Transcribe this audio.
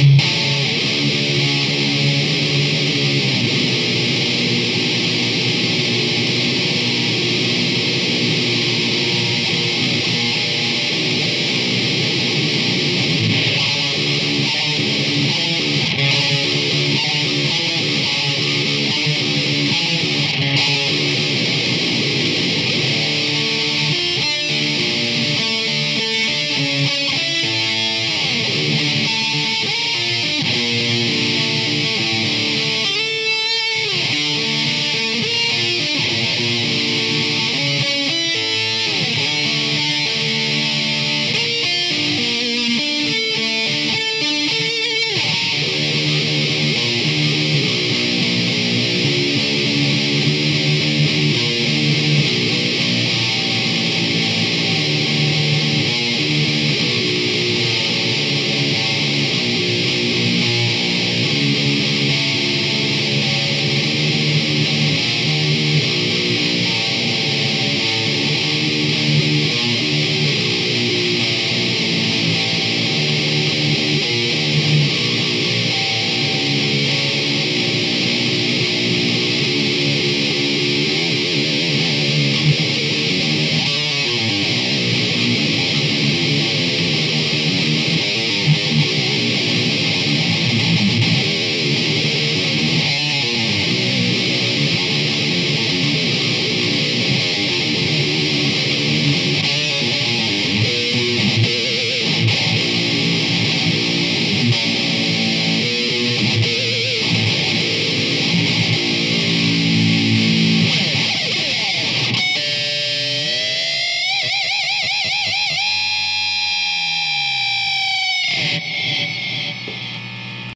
you.